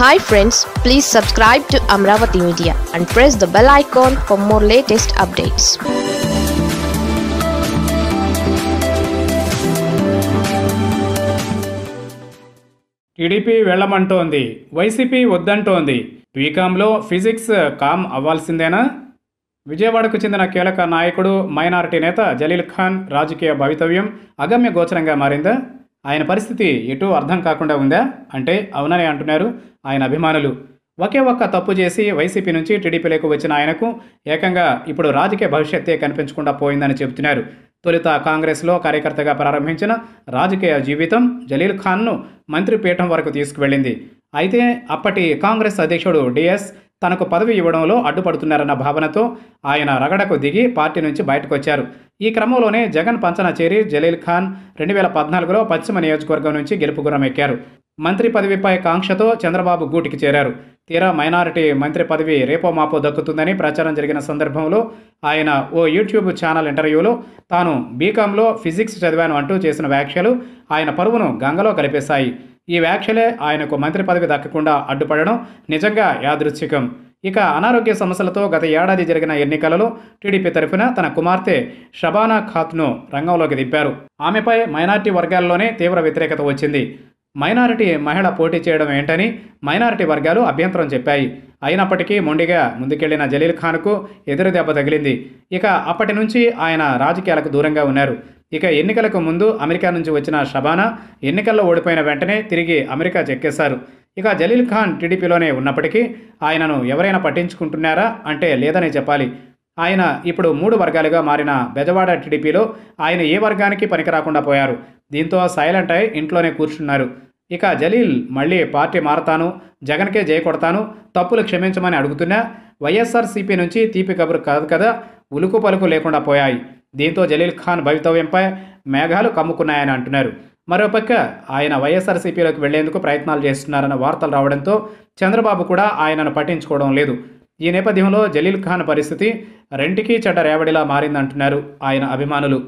Hi friends please subscribe to Amaravati media and press the bell icon for more latest updates TDP వెళ్ళమంటోంది YCP వద్దంటోంది. బీకాంలో physics కామ్ అవ్వాల్సిందేనా? విజయవాడకు చెందిన కీలక నాయకుడు మైనారిటీ నేత జలీల్ ఖాన్ రాజకీయ భవితవ్యం అగమ్య గోచరంగా మారిందా? ఆయన పరిస్థితి ఎటూ అర్థం కాకుండా ఉందా? అంటే అవునని అంటున్నారు ఆయన అభిమానులు. ఒకే ఒక్క తప్పు చేసి వైసీపీ నుంచి టీడీపీలోకి వచ్చిన ఆయనకు ఏకంగా ఇప్పుడు రాజకీయ భవిష్యత్తే కనిపించకుండా పోయిందని చెబుతున్నారు. తొలుత కాంగ్రెస్లో కార్యకర్తగా ప్రారంభించిన రాజకీయ జీవితం జలీల్ ఖాన్ను మంత్రి పీఠం వరకు తీసుకువెళ్ళింది. అయితే అప్పటి కాంగ్రెస్ అధ్యక్షుడు డిఎస్ తనకు పదవి ఇవ్వడంలో అడ్డుపడుతున్నారన్న భావనతో ఆయన రగడకు దిగి పార్టీ నుంచి బయటకు వచ్చారు ఈ క్రమంలోనే జగన్ పంచన చేరి జలీల్ ఖాన్ రెండు వేల పద్నాలుగులో పశ్చిమ నియోజకవర్గం నుంచి గెలుపు గురమెక్కారు ఎక్కారు మంత్రి పదవిపై కాంక్షతో చంద్రబాబు గూటికి చేరారు. తీరా మైనారిటీ మంత్రి పదవి రేపో మాపో దక్కుతుందని ప్రచారం జరిగిన సందర్భంలో ఆయన ఓ యూట్యూబ్ ఛానల్ ఇంటర్వ్యూలో తాను బీకాంలో ఫిజిక్స్ చదివాను అంటూ చేసిన వ్యాఖ్యలు ఆయన పరువును గంగలో కలిపేశాయి. ఈ వ్యాఖ్యలే ఆయనకు మంత్రి పదవి దక్కకుండా అడ్డుపడడం నిజంగా యాదృచ్ఛికం. ఇక అనారోగ్య సమస్యలతో గత ఏడాది జరిగిన ఎన్నికలలో టీడీపీ తరఫున తన కుమార్తె షబానా ఖాత్ను రంగంలోకి దింపారు. ఆమెపై మైనార్టీ వర్గాల్లోనే తీవ్ర వ్యతిరేకత వచ్చింది. మైనారిటీ మహిళ పోటీ చేయడం ఏంటని మైనారిటీ వర్గాలు అభ్యంతరం చెప్పాయి. అయినప్పటికీ మొండిగా ముందుకెళ్ళిన జలీల్ ఖాన్కు ఎదురు దెబ్బ తగిలింది. ఇక అప్పటి నుంచి ఆయన రాజకీయాలకు దూరంగా ఉన్నారు. ఇక ఎన్నికలకు ముందు అమెరికా నుంచి వచ్చిన షబానా ఎన్నికల్లో ఓడిపోయిన వెంటనే తిరిగి అమెరికా చెక్కేశారు. ఇక జలీల్ ఖాన్ టీడీపీలోనే ఉన్నప్పటికీ ఆయనను ఎవరైనా పట్టించుకుంటున్నారా అంటే లేదని చెప్పాలి. ఆయన ఇప్పుడు మూడు వర్గాలుగా మారిన బెజవాడ టీడీపీలో ఆయన ఏ వర్గానికి పనికిరాకుండా పోయారు. దీంతో సైలెంట్ అయి ఇంట్లోనే కూర్చున్నారు. ఇక జలీల్ మళ్ళీ పార్టీ మారతాను జగన్కే జయకొడతాను తప్పులు క్షమించమని అడుగుతున్నా వైఎస్ఆర్సీపీ నుంచి తీపి కబురు కాదు కదా ఉలుకు పలుకు లేకుండా పోయాయి. దీంతో జలీల్ ఖాన్ భవితవ్యంపై మేఘాలు కమ్ముకున్నాయని అంటున్నారు. మరోపక్క ఆయన వైఎస్ఆర్సీపీలోకి వెళ్ళేందుకు ప్రయత్నాలు చేస్తున్నారన్న వార్తలు రావడంతో చంద్రబాబు కూడా ఆయనను పట్టించుకోవడం లేదు. ఈ నేపథ్యంలో జలీల్ ఖాన్ పరిస్థితి రెంటికీ చెడ్డ రేవడిలా మారిందంటున్నారు ఆయన అభిమానులు.